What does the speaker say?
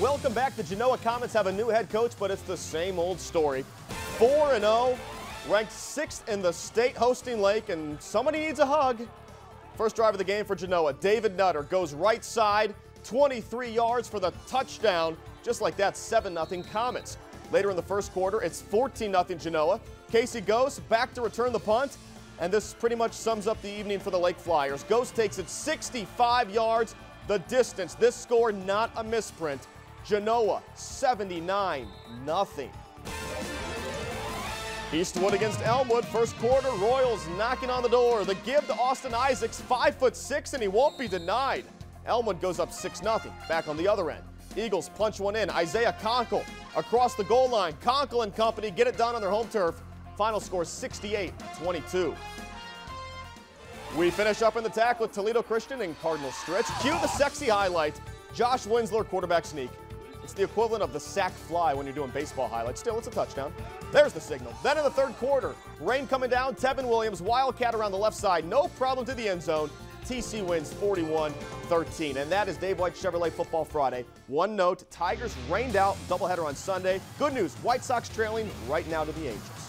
Welcome back. The Genoa Comets have a new head coach, but it's the same old story. 4 0, ranked sixth in the state hosting Lake, and somebody needs a hug. First drive of the game for Genoa. David Nutter goes right side, 23 yards for the touchdown. Just like that, 7 0 Comets. Later in the first quarter, it's 14 0 Genoa. Casey Ghost back to return the punt, and this pretty much sums up the evening for the Lake Flyers. Ghost takes it 65 yards, the distance. This score not a misprint. Genoa 79 nothing. Eastwood against Elmwood. First quarter, Royals knocking on the door. The give to Austin Isaacs, five foot six, and he won't be denied. Elmwood goes up 6 0. Back on the other end. Eagles punch one in. Isaiah Conkle across the goal line. Conkle and company get it done on their home turf. Final score 68 22. We finish up in the TAAC with Toledo Christian and Cardinal Stritch. Cue the sexy highlight. Josh Winsler quarterback sneak. It's the equivalent of the sack fly when you're doing baseball highlights. Still, it's a touchdown. There's the signal. Then in the third quarter, rain coming down. Tevin Williams, Wildcat around the left side. No problem to the end zone. TC wins 41 13. And that is Dave White Chevrolet Football Friday. One note Tigers rained out, doubleheader on Sunday. Good news White Sox trailing right now to the Angels.